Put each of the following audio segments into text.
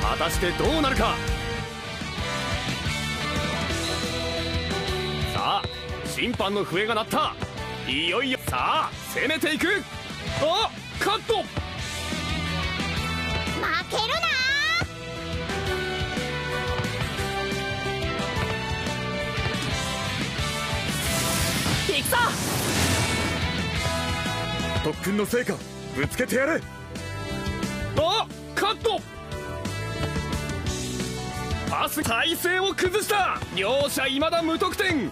果たしてどうなるか。さあ審判の笛が鳴った。いよいよさあ攻めていく。あカット。負けるな。行くぞ。特訓の成果ぶつけてやれあカット。パス体勢を崩した。両者未だ無得点。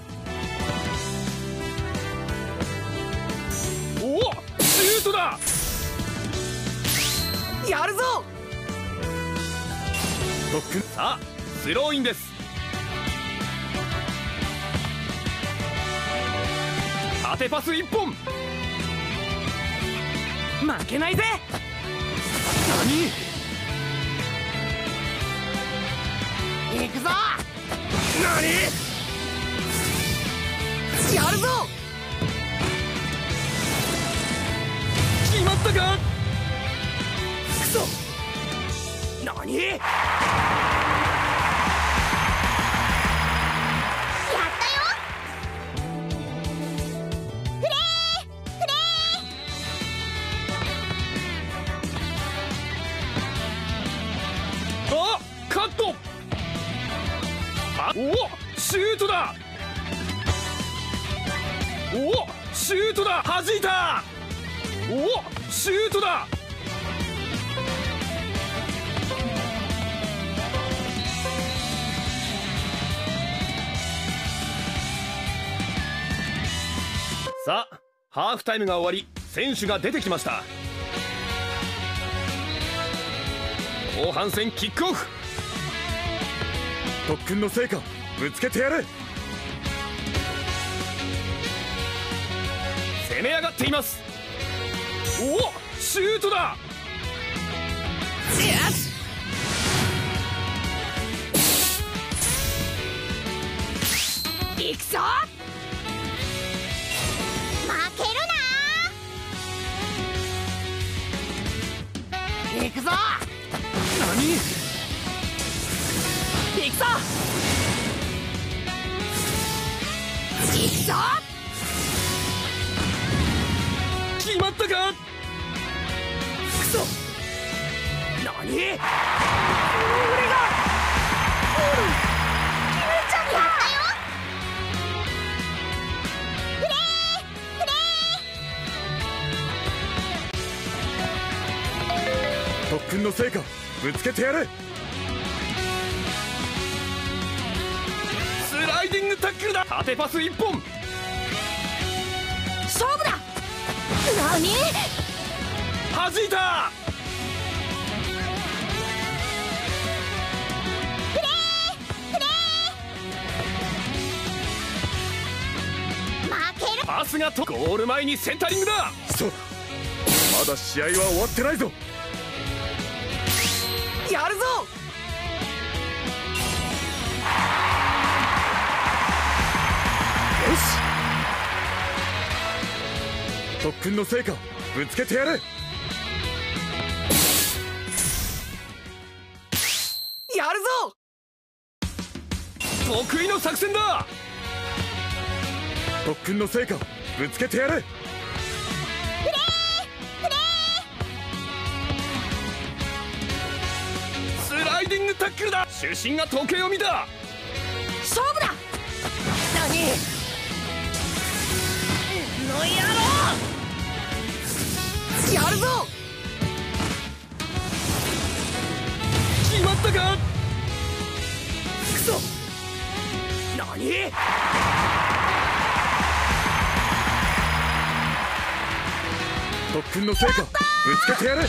おおシュートだ。やるぞ。特訓さあスローインです。縦パス1本。負けないぜ。何？ぞ何？やるぞ。決まったか？くそ。何？おシュートだ。おシュートだ。弾いた。おシュートだ。さあハーフタイムが終わり選手が出てきました。後半戦キックオフ。特訓の成果ぶつけてやれ攻め上がっています。おおシュートだ。よし。行くぞ。負けるな。行くぞ。何？行くぞ行くぞ。決まったか。くそ。何。俺が。やったよ。フレー。フレ特訓の成果ぶつけてやれディングタックルだ。縦パス1本。勝負だ。何？弾いた。ー。負ける。パスがとゴール前にセンタリングだ。そう。まだ試合は終わってないぞ。やるぞ特訓の成果ぶつけてやれやるぞ！得意の作戦だ！特訓の成果ぶつけてやれスライディングタックルだ！主審が時計を見たったか？くそ何？特訓の成果ぶつけてやれ